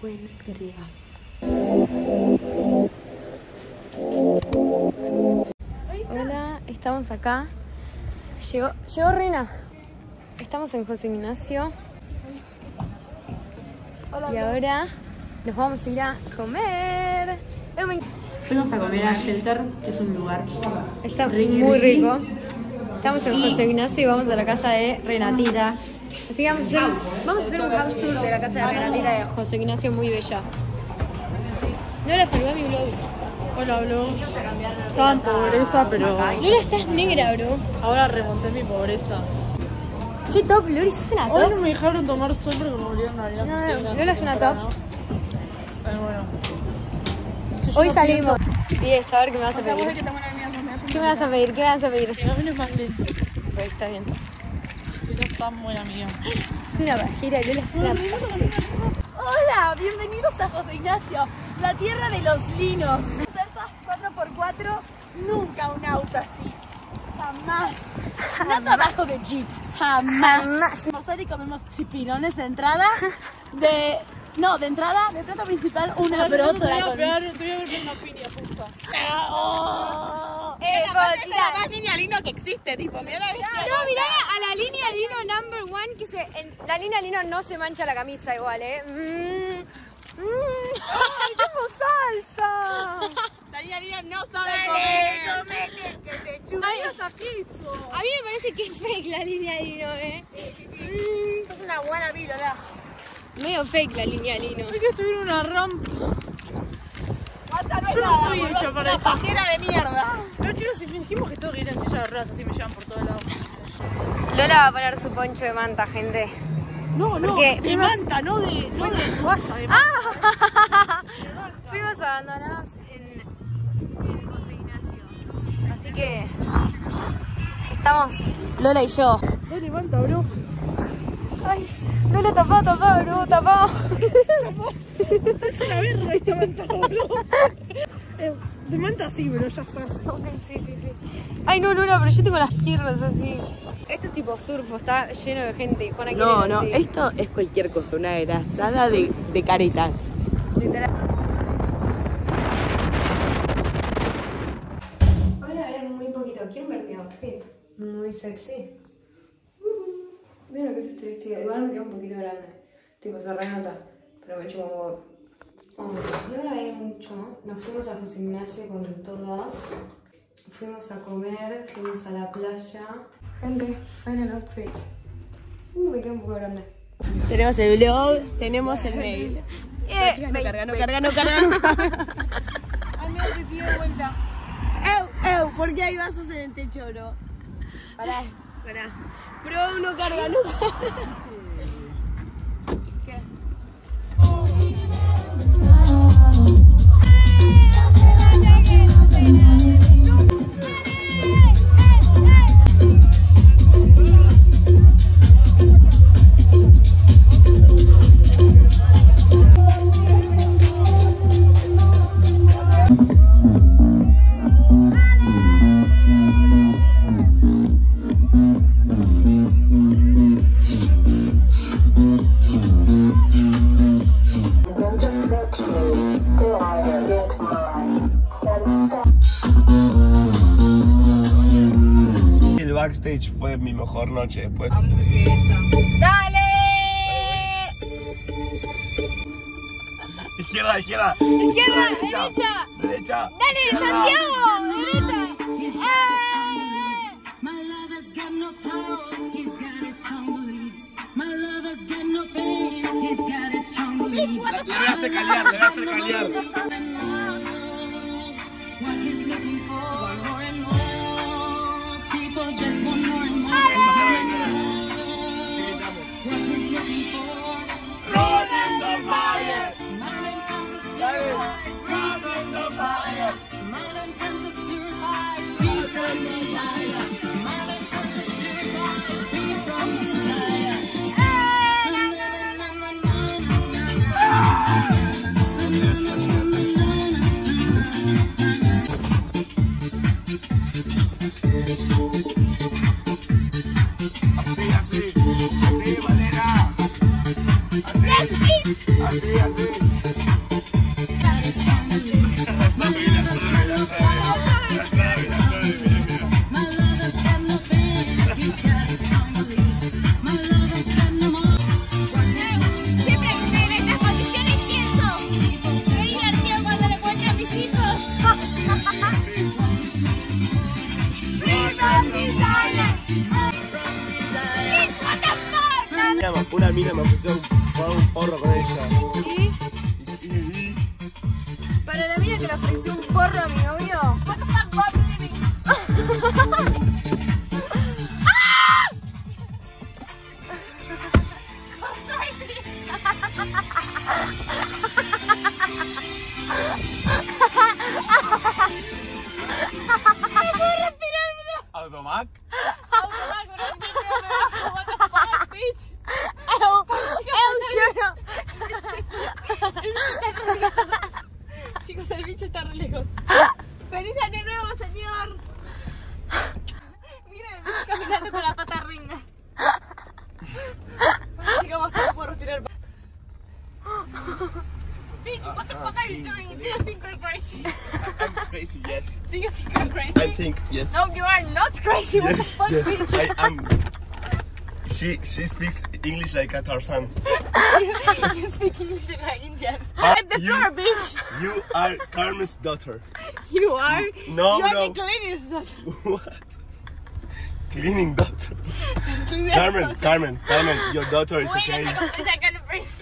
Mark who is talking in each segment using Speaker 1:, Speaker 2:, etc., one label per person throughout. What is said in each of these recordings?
Speaker 1: Buen día. Hola, estamos acá. Llegó, llegó Reina. Estamos en José Ignacio. y ahora nos vamos a ir a comer. Me-
Speaker 2: Fuimos a comer a Shelter, que es un lugar.
Speaker 1: Está muy rico. Estamos en José Ignacio y vamos a la casa de Renatita. Así que vamos a hacer, vamos a hacer un house tour de la casa de Renatita de José Ignacio muy bella. Lola, saludá a mi blog.
Speaker 2: Hola, bro. Estaba en pobreza, pero
Speaker 1: Lola, estás negra, bro.
Speaker 2: ahora remonté mi pobreza.
Speaker 1: ¿Qué top, Lori? ¿Sos una
Speaker 2: Hoy
Speaker 1: top?
Speaker 2: no me dejaron tomar sol porque me volvieron a abrir la
Speaker 1: No, no, Lola es una top.
Speaker 2: no. Pero bueno. Si yo
Speaker 1: Hoy
Speaker 2: no
Speaker 1: salimos. 10, a ver qué me vas a pedir. ¿Qué me vas a pedir? ¿Qué me vas a pedir?
Speaker 2: Que es más lento.
Speaker 1: Pues está bien.
Speaker 2: Sos tan buena amiga.
Speaker 1: Es una pajera, Lola es una
Speaker 3: Hola, bienvenidos a José Ignacio, la tierra de los linos. Ofertas 4x4, nunca un auto así. Jamás. Nada abajo de Jeep. Jamás.
Speaker 1: Jamás.
Speaker 3: Vamos a ir y comemos chipirones de entrada. De. No, de entrada, de plato principal, una
Speaker 2: Te voy
Speaker 3: brótola
Speaker 2: a
Speaker 3: ¡Oh!
Speaker 1: Eh,
Speaker 3: es la más niña lino que existe, tipo, mira la bestia.
Speaker 1: No, mirá a la línea Lino number one que se. en- la línea Lino no se mancha la camisa igual, eh. Mm, mm. ¡Ay, como salsa!
Speaker 3: La niña lino no sabe comer.
Speaker 1: Ay. A mí me parece que es fake la línea Lino, eh. Mm,
Speaker 3: Sos una buena vírola.
Speaker 1: medio fake la línea Lino.
Speaker 2: Hay que subir una rampa. Yo no estoy hecha para esto.
Speaker 3: pajera de mierda.
Speaker 2: Pero chicos, si fingimos que que ir en silla de ruedas, así me llevan por todos lados.
Speaker 1: Lola va a poner su poncho de manta, gente.
Speaker 2: No, no,
Speaker 1: Porque
Speaker 2: de
Speaker 1: fuimos-
Speaker 2: manta, no de, no de toalla, de manta.
Speaker 1: Fuimos abandonados en, en José Ignacio. Así que estamos Lola y yo.
Speaker 2: No levanta, bro.
Speaker 1: Ay, Lola tapá, tapá, bro, tapá.
Speaker 2: Es una verga esta manta, bro. De manta sí, pero ya está.
Speaker 1: Ok, sí, sí, sí. Ay, no, Lola, pero yo tengo las piernas así. Esto es tipo surfo, está lleno de gente. Juana
Speaker 4: No, no, esto es cualquier cosa, una grasada de, de caretas.
Speaker 1: Literal. Ahora es muy poquito. ¿Quieren ver mi outfit? Muy sexy. Uh, Miren lo que es este vestido. Igual me queda un poquito grande. Tipo, se renota. Pero me echo como huevo. Oh, y ahora hay mucho. Nos fuimos a José Ignacio con todas. Fuimos a comer, fuimos a la playa. Gente, final outfit. Uh, me queda un poco grande.
Speaker 4: Tenemos el blog, tenemos el mail.
Speaker 1: Eh,
Speaker 4: no carga, no carga, no carga, no carga.
Speaker 3: Ay, me pipí de vuelta.
Speaker 4: Eu, eu, ¿por qué hay vasos en el techo, bro? Pará, pará. Bro, no carga, no carga.
Speaker 5: Don't just
Speaker 6: backstage fue mi mejor noche después.
Speaker 1: ¡Dale!
Speaker 6: Izquierda, izquierda.
Speaker 1: Izquierda,
Speaker 6: derecha.
Speaker 1: derecha.
Speaker 6: Derecha.
Speaker 1: ¡Dale. Santiago!
Speaker 6: Mina me ofreció un, fumar un yes.
Speaker 7: Do you think we're crazy?
Speaker 6: I think, yes.
Speaker 7: No, you are not crazy. What the
Speaker 6: Yes,
Speaker 7: fuck,
Speaker 6: yes,
Speaker 7: bitch?
Speaker 6: I am. She she speaks English like a Tarzan.
Speaker 7: you speak English like Indian.
Speaker 6: Ah,
Speaker 7: I'm the
Speaker 6: you-
Speaker 7: bitch.
Speaker 6: You are Carmen's daughter.
Speaker 7: You are.
Speaker 6: No,
Speaker 7: you are
Speaker 6: no.
Speaker 7: the cleanest daughter.
Speaker 6: What? Cleaning daughter.
Speaker 7: Cleanest
Speaker 6: Carmen,
Speaker 7: daughter.
Speaker 6: Carmen, Carmen, your daughter is
Speaker 7: Wait
Speaker 6: okay.
Speaker 7: I cannot breathe.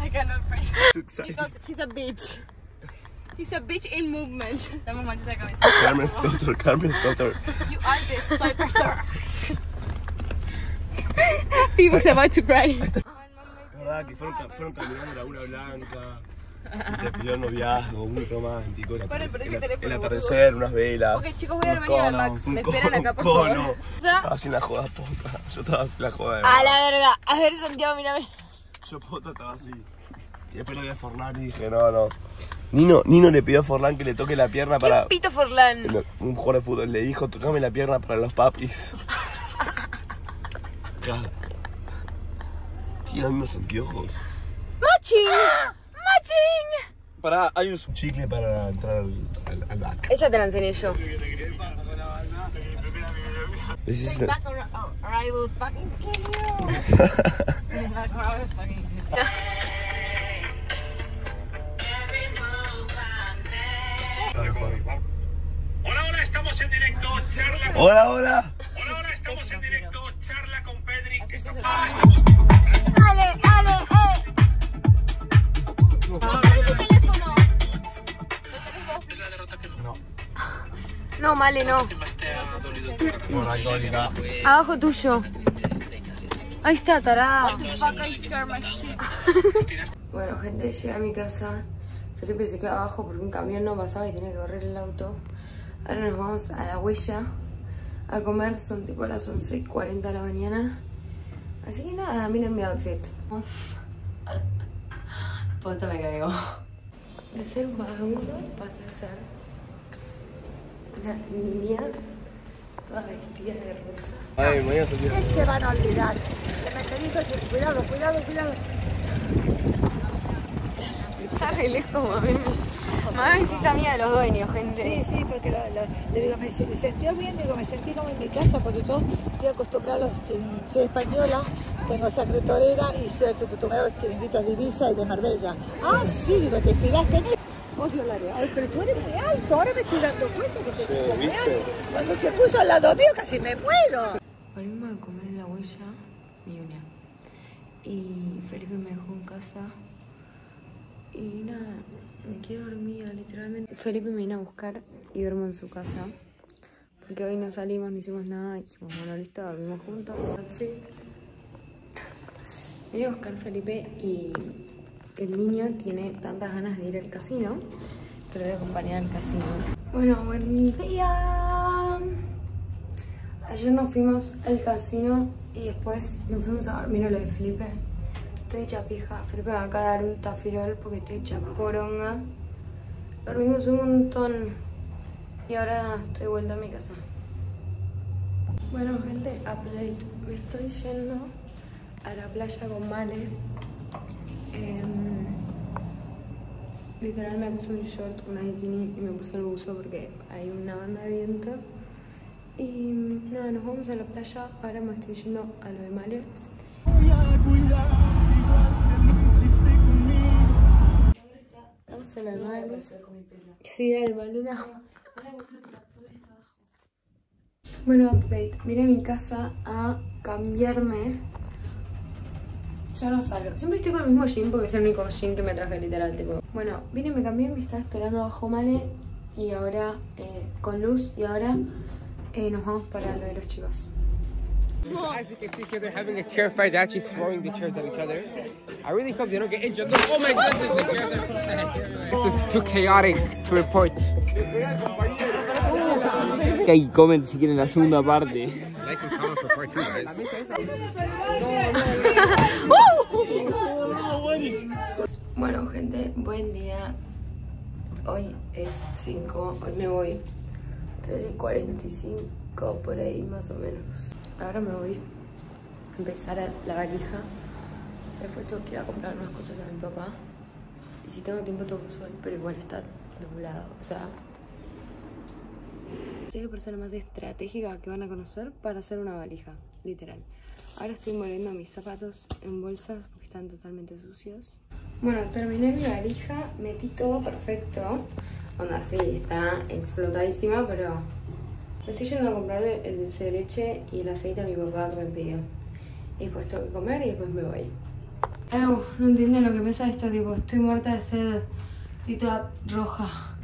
Speaker 7: I cannot breathe.
Speaker 6: Too excited.
Speaker 7: Because he's a bitch. He's a bitch in movement. Dame un de cabeza.
Speaker 6: Carmen's daughter, Carmen's daughter.
Speaker 7: You are the superstar. People's about to cry.
Speaker 6: ¿Verdad? Que fueron, fueron caminando en Laguna Blanca. Y te pidió noviazgo, muy romántico. El atardecer,
Speaker 7: pero ¿qué
Speaker 6: el- el atardecer, unas velas.
Speaker 7: Ok, chicos, voy a al
Speaker 6: conos,
Speaker 7: Mac.
Speaker 6: un
Speaker 7: Me esperan acá, por favor.
Speaker 6: cono. Estaba sin la joda puta. Yo estaba sin la joda de
Speaker 8: A
Speaker 6: verdad.
Speaker 8: la verga. A ver, Santiago, mírame.
Speaker 6: Yo puta estaba así. Y después lo vi a Forlán y dije, no, no. Nino, Nino le pidió a Forlán que le toque la pierna para.
Speaker 8: Pito Forlán.
Speaker 6: Un jugador de fútbol le dijo, tocame la pierna para los papis. Tiene los mismos anteojos.
Speaker 8: ¡Machín! ¡Machín!
Speaker 6: Pará, hay un chicle para entrar al, al, al back.
Speaker 8: Esa te la enseñé yo.
Speaker 6: This is the-
Speaker 7: Back or, or, or I will fucking kill you. Say back or I will fucking
Speaker 3: estamos en directo, charla con...
Speaker 6: Hola, hola.
Speaker 3: Hola, hola, estamos en directo, charla con Pedri.
Speaker 7: Que
Speaker 3: Hola, estamos...
Speaker 7: ¡Ale, ale, eh! Dame tu teléfono.
Speaker 8: No, Male, no. Abajo tuyo. Ahí está, tarada.
Speaker 1: Bueno, gente, llegué a mi casa. Felipe se queda abajo porque un camión no pasaba y tenía que correr el auto. Ahora nos vamos a la huella a comer. Son tipo las 11.40 de la mañana. Así que nada, miren mi outfit.
Speaker 8: Posta me caigo.
Speaker 1: De ser un vagabundo pasa a ser una niña toda vestida de rosa.
Speaker 6: Ay, mañana olvida.
Speaker 9: se van a olvidar? Me dijo, cuidado, cuidado, cuidado.
Speaker 1: Está re lejos, mami. Mami sí sabía de los dueños, gente.
Speaker 9: Sí, sí, porque lo- lo- le digo, me, me sentí bien, digo, me sentí como en mi casa, porque yo estoy acostumbrada a los soy española, tengo sangre torera y soy acostumbrada a los chiringuitos de Ibiza y de Marbella. Ah, sí, digo, te inspiraste en eso. Odio la ay, pero tú eres muy alto, ahora me estoy dando cuenta que te
Speaker 6: Sí,
Speaker 9: muy alto. Cuando se puso al lado mío casi me muero.
Speaker 1: Volvimos a comer en la huella, mi uña. Y Felipe me dejó en casa. Y nada, me quedé dormida literalmente. Felipe me vino a buscar y duermo en su casa. Porque hoy no salimos, no hicimos nada. Y dijimos, bueno, listo, dormimos juntos. Vine a buscar Felipe y el niño tiene tantas ganas de ir al casino que voy a acompañar al casino. Bueno, buen día. Ayer nos fuimos al casino y después nos fuimos a dormir a lo de Felipe. Estoy hecha pija. Felipe me acaba de dar un tafirol porque estoy hecha poronga. Dormimos un montón y ahora estoy vuelta a mi casa. Bueno, gente, update. Me estoy yendo a la playa con Male. Em, literal me puse un short, una bikini y me puse el buzo porque hay una banda de viento. Y nada, nos vamos a la playa. Ahora me estoy yendo a lo de Male. Vamos a. Sí, el Male no. Bueno, update. Vine a mi casa a cambiarme. Yo no salgo. Siempre estoy con el mismo jean porque es el único jean que me traje literal, tipo. Bueno, vine, me cambié, me estaba esperando abajo Male y ahora eh, con luz y ahora eh, nos vamos para lo de los chicos.
Speaker 10: As you can see here, they're having a chair fight. They're actually throwing the chairs at each other. I really hope they don't get injured. Look, oh my goodness, the chairs are This is too chaotic to report.
Speaker 11: Que ahí si quieren la segunda parte.
Speaker 10: Like and comment for part two, guys.
Speaker 1: Bueno, gente, buen día. Hoy es 5, hoy me voy. 13 y 45 por ahí más o menos. Ahora me voy a empezar la valija. Después tengo que ir a comprar unas cosas a mi papá. Y si tengo tiempo tomo sol, pero igual está nublado. O sea, soy la persona más estratégica que van a conocer para hacer una valija, literal. Ahora estoy envolviendo mis zapatos en bolsas porque están totalmente sucios. Bueno, terminé mi valija, metí todo perfecto. Onda, sí, está explotadísima, pero me estoy yendo a comprarle el dulce de leche y el aceite a mi papá que me pidió. Y después tengo que comer y después me voy. Ew, no entienden lo que pasa esto, tipo, estoy muerta de sed. Estoy toda roja.